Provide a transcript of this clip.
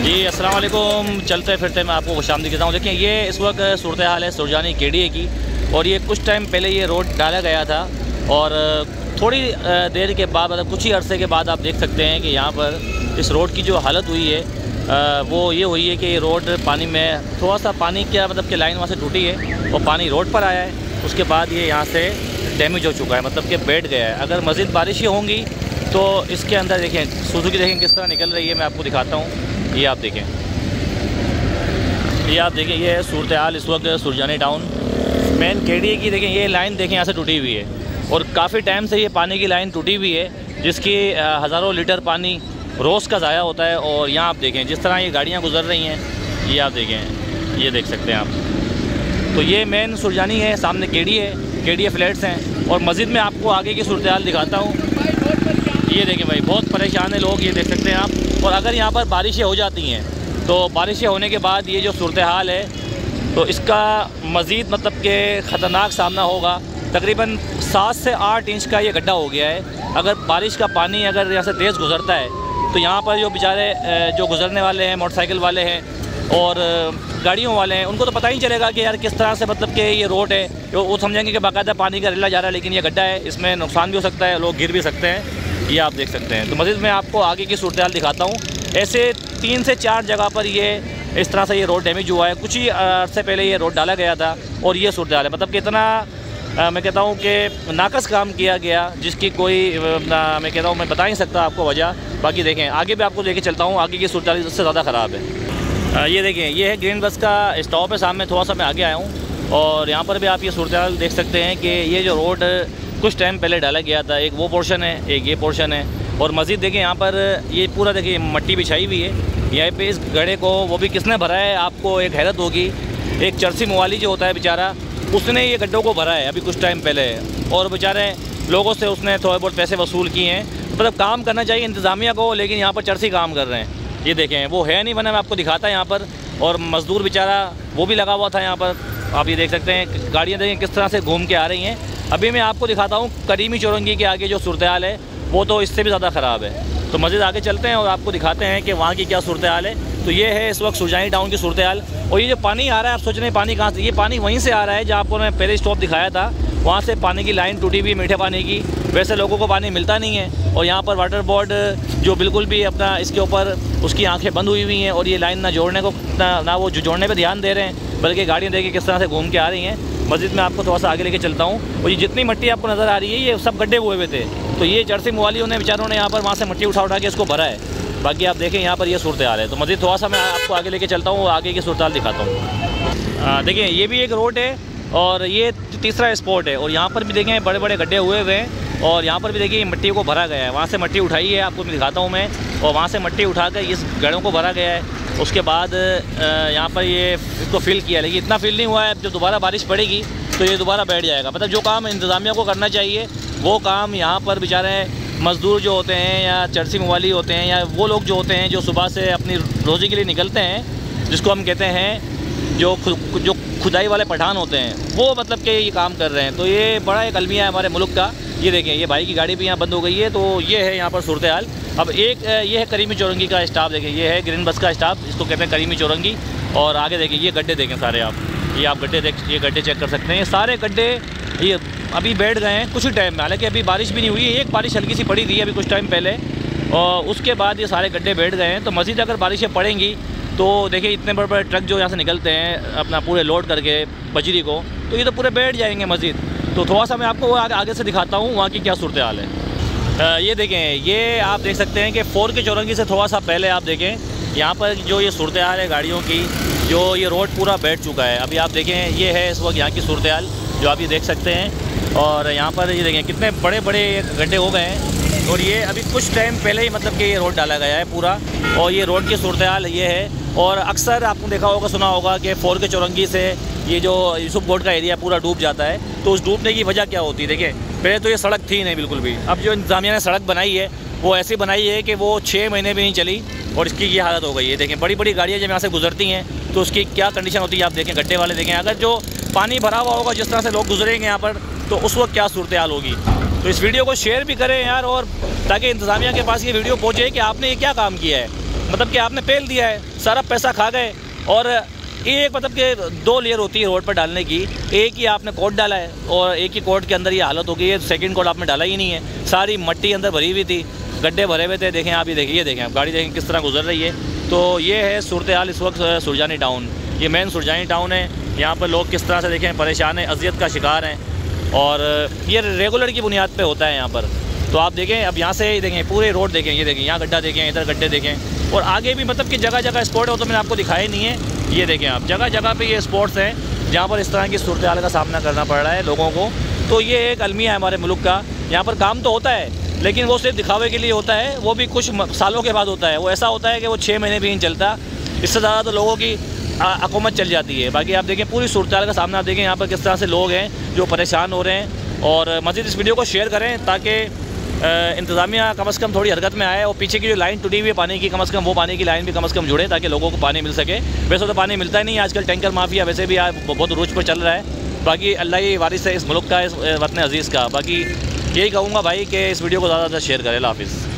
जी अस्सलाम वालेकुम चलते फिरते मैं आपको खुश आमदी कहता हूँ। देखिए, ये इस वक्त सूरत हाल है सुरजानी केडीए की और ये कुछ टाइम पहले ये रोड डाला गया था और थोड़ी देर के बाद मतलब कुछ ही अरसे के बाद आप देख सकते हैं कि यहाँ पर इस रोड की जो हालत हुई है वो ये हुई है कि ये रोड पानी में थोड़ा सा पानी क्या मतलब कि लाइन वहाँ से टूटी है और पानी रोड पर आया है। उसके बाद ये यहाँ से डैमेज हो चुका है मतलब कि बैठ गया है। अगर मज़ीद बारिशें होंगी तो इसके अंदर देखें सुजुकी देखें किस तरह निकल रही है, मैं आपको दिखाता हूँ। ये आप देखें। ये आप देखें, ये है सूरत हाल इस वक्त सुरजानी टाउन। मेन के की देखें, ये लाइन देखें, यहाँ से टूटी हुई है। और काफ़ी टाइम से ये पानी की लाइन टूटी हुई है, जिसकी हज़ारों लीटर पानी रोज़ का ज़ाया होता है। और यहाँ आप देखें, जिस तरह ये गाड़ियाँ गुजर रही हैं, ये आप देखें, ये देख सकते हैं आप। तो ये मेन सुरजानी है, सामने केडी है केडी फ्लैट्स हैं। और मस्जिद में आपको आगे की सूरत दिखाता हूँ। ये देखें भाई, बहुत परेशान है लोग, ये देख सकते हैं आप। और अगर यहाँ पर बारिशें हो जाती हैं तो बारिशें होने के बाद ये जो सूरत हाल है तो इसका मज़ीद मतलब के ख़तरनाक सामना होगा। तकरीबन सात से आठ इंच का ये गड्ढा हो गया है। अगर बारिश का पानी अगर यहाँ से तेज़ गुजरता है तो यहाँ पर जो बेचारे जो गुजरने वाले हैं, मोटरसाइकिल वाले हैं और गाड़ियों वाले हैं, उनको तो पता ही चलेगा कि यार किस तरह से मतलब कि ये रोड है। वो समझेंगे कि बाकायदा पानी का रिला जा रहा है, लेकिन ये गड्ढा है, इसमें नुकसान भी हो सकता है, लोग गिर भी सकते हैं। ये आप देख सकते हैं। तो मज़ीद मैं आपको आगे की सूरत दिखाता हूँ। ऐसे तीन से चार जगह पर ये इस तरह से ये रोड डैमेज हुआ है। कुछ ही अर्से पहले ये रोड डाला गया था और ये सूरत है। मतलब कि इतना मैं कहता हूँ कि नाकस काम किया गया जिसकी कोई आ, मैं कहता हूँ मैं बता नहीं सकता आपको वजह। बाकी देखें आगे भी आपको लेके चलता हूँ। आगे की सूरत इससे ज़्यादा ख़राब है। आ, ये देखें ये है ग्रीन बस का स्टॉप है। सामने थोड़ा सा मैं आगे आया हूँ और यहाँ पर भी आप ये सूरत देख सकते हैं कि ये जो रोड कुछ टाइम पहले डाला गया था, एक वो पोर्शन है, एक ये पोर्शन है। और मज़ीद देखें यहाँ पर ये पूरा देखिए, मट्टी बिछाई हुई है। यहाँ पे इस गड़े को, वो भी किसने भरा है, आपको एक हैरत होगी। एक चरसी मुवाली जो होता है बेचारा, उसने ये गड्ढों को भरा है अभी कुछ टाइम पहले। और बेचारे लोगों से उसने थोड़े बहुत पैसे वसूल किए हैं। मतलब काम करना चाहिए इंतज़ामिया को, लेकिन यहाँ पर चरसी काम कर रहे हैं। ये देखें, वो है नहीं बना मैं आपको दिखाता है यहाँ पर। और मज़दूर बेचारा, वो भी लगा हुआ था यहाँ पर। आप ये देख सकते हैं, गाड़ियाँ देखें किस तरह से घूम के आ रही हैं। अभी मैं आपको दिखाता हूँ करीमी चौरंगी के आगे जो सूरत हाल है वो तो इससे भी ज़्यादा ख़राब है। तो मज़ीद आगे चलते हैं और आपको दिखाते हैं कि वहाँ की क्या सूरत हाल है। तो ये है इस वक्त सुरजानी टाउन की सूरत हाल और ये जो पानी आ रहा है आप सोच रहे हैं पानी कहाँ से ये पानी वहीं से आ रहा है जहाँ आपको मैं पहले स्टॉप दिखाया था। वहाँ से पानी की लाइन टूटी हुई मीठे पानी की। वैसे लोगों को पानी मिलता नहीं है और यहाँ पर वाटर बोर्ड जो बिल्कुल भी अपना इसके ऊपर उसकी आँखें बंद हुई हुई हैं और ये लाइन ना जोड़ने को ना, ना वो जोड़ने पर ध्यान दे रहे हैं बल्कि गाड़ियाँ देखिए किस तरह से घूम के आ रही हैं। मस्जिद में आपको थोड़ा सा आगे लेके चलता हूँ। और ये जितनी मट्टी आपको नज़र आ रही है, ये सब गड्ढे हुए हुए थे। तो ये जर्सी मुवालियों ने बेचारों ने यहाँ पर वहाँ से मट्टी उठा उठा के इसको भरा है। बाकी आप देखें, यहाँ पर ये सूरत हाल है। तो मस्जिद थोड़ा सा मैं आपको आगे लेके चलता हूँ, आगे की सूरत दिखाता हूँ। देखिए, ये भी एक रोड है और ये तीसरा स्पॉट है। और यहाँ पर भी देखें बड़े बड़े गड्ढे हुए हुए हैं। और यहाँ पर भी देखिए मट्टी को भरा गया है। वहाँ से मट्टी उठाई है, आपको मैं दिखाता हूँ मैं। और वहाँ से मट्टी उठाकर इस गढ़ों को भरा गया है। उसके बाद यहाँ पर ये इसको फिल किया। लेकिन इतना फिल नहीं हुआ है जब दोबारा बारिश पड़ेगी तो ये दोबारा बैठ जाएगा। मतलब जो काम इंतज़ामिया को करना चाहिए, वो काम यहाँ पर बेचारे मज़दूर जो होते हैं या चर्सिंग वाली होते हैं या वो लोग जो होते हैं, जो सुबह से अपनी रोज़ी के लिए निकलते हैं, जिसको हम कहते हैं जो जो खुदाई वाले पठान होते हैं, वो मतलब कि ये काम कर रहे हैं। तो ये बड़ा एक अलमिया है हमारे मुल्क का। ये देखें, ये भाई की गाड़ी भी यहाँ बंद हो गई है तो ये है यहाँ पर सूरत हाल अब एक ये है करीमी चौरंगी का स्टाफ, देखें, ये है ग्रीन बस का स्टाफ, इसको कहते हैं करीमी चौरंगी। और आगे देखें, ये गड्ढे देखें सारे आप, ये आप गड्ढे देख, ये गड्ढे चेक कर सकते हैं। सारे गड्ढे, ये अभी बैठ गए हैं कुछ ही टाइम में, हालाँकि अभी बारिश भी नहीं हुई है, एक बारिश हल्की सी पड़ी थी अभी कुछ टाइम पहले। और उसके बाद ये सारे गड्ढे बैठ गए हैं तो मज़ीद अगर बारिशें पड़ेंगी तो देखिए इतने बड़े बड़े ट्रक जो यहाँ से निकलते हैं, अपना पूरे लोड करके बजरी को तो ये तो पूरे बैठ जाएँगे मज़ीद तो थोड़ा सा मैं आपको आगे, से दिखाता हूँ वहाँ की क्या सूरत हाल है ये देखें ये आप देख सकते हैं कि फोर के चौरंगी से थोड़ा सा पहले आप देखें यहाँ पर जो ये सूरत हाल है गाड़ियों की जो ये रोड पूरा बैठ चुका है। अभी आप देखें ये है इस वक्त यहाँ की सूरत हाल जो आप ये देख सकते हैं। और यहाँ पर ये देखें कितने बड़े बड़े गड्ढे हो गए हैं। और ये अभी कुछ टाइम पहले ही मतलब कि ये रोड डाला गया है पूरा। और ये रोड की सूरत हाल ये है। और अक्सर आपने देखा होगा सुना होगा कि फोर के चौरंगी से ये जो यूसुफ बोर्ड का एरिया पूरा डूब जाता है। तो उस डूबने की वजह क्या होती है? देखिए, पहले तो ये सड़क थी नहीं बिल्कुल भी। अब जो इंतजामिया ने सड़क बनाई है, वो ऐसी बनाई है कि वो छः महीने भी नहीं चली और इसकी ये हालत हो गई है। देखें बड़ी बड़ी गाड़ियाँ जब यहाँ से गुजरती हैं तो उसकी क्या कंडीशन होती है, आप देखें, गड्ढे वाले देखें। अगर जो पानी भरा हुआ होगा, जिस तरह से लोग गुजरेंगे यहाँ पर तो उस वक्त क्या सूरत हाल होगी? तो इस वीडियो को शेयर भी करें यार, और ताकि इंतज़ामिया के पास ये वीडियो पहुँचे कि आपने ये क्या काम किया है? मतलब कि आपने पेल दिया है, सारा पैसा खा गए, और एक मतलब कि दो लेयर होती है रोड पर डालने की। एक ही आपने कोट डाला है और एक ही कोट के अंदर ये हालत हो गई है। सेकंड कोट आपने डाला ही नहीं है। सारी मट्टी अंदर भरी हुई थी। गड्ढे भरे हुए थे। देखें आप, ये देखिए देखें आप। गाड़ी देखें किस तरह गुजर रही है। तो ये है सूरत हाल इस वक्त सुरजानी टाउन। ये मेन सुरजानी टाउन है। यहाँ पर लोग किस तरह से देखें परेशान हैं, अजियत का शिकार हैं। और ये रेगुलर की बुनियाद पर होता है यहाँ पर। तो आप देखें, अब यहाँ से देखें, पूरे रोड देखें, ये देखें, यहाँ गड्ढा देखें, इधर गड्ढे देखें। और आगे भी मतलब कि जगह जगह स्पॉट है तो मैंने आपको दिखाया नहीं है। ये देखें आप जगह जगह पे ये स्पॉट्स हैं, जहाँ पर इस तरह की सूरत हाल का सामना करना पड़ रहा है लोगों को। तो ये एक अलमिया है हमारे मुल्क का, यहाँ पर काम तो होता है, लेकिन वो सिर्फ़ दिखावे के लिए होता है, वो भी कुछ सालों के बाद होता है। वो ऐसा होता है कि वो छः महीने भी नहीं चलता, इससे ज़्यादा तो लोगों की अकूमत चल जाती है। बाकी आप देखें, पूरी सूरत का सामना देखें, यहाँ पर किस तरह से लोग हैं, जो परेशान हो रहे हैं, और मज़ीद इस वीडियो को शेयर करें, ताकि इंतज़ामिया कम अज़ कम थोड़ी हरकत में आए और पीछे की जो लाइन टूटी हुई है पानी की, कम अज़ कम वो पानी की लाइन भी कम अज़ कम जुड़े ताकि लोगों को पानी मिल सके। वैसे तो पानी मिलता ही नहीं आजकल टैंकर माफिया, वैसे भी बहुत रूज पर चल रहा है। बाकी अल्लाह ही वारिस है इस मुल्क का, इस वतन अज़ीज़ का। बाकी यही कहूँगा भाई कि इस वीडियो को ज़्यादा से ज़्यादा शेयर करें। हाफिज़।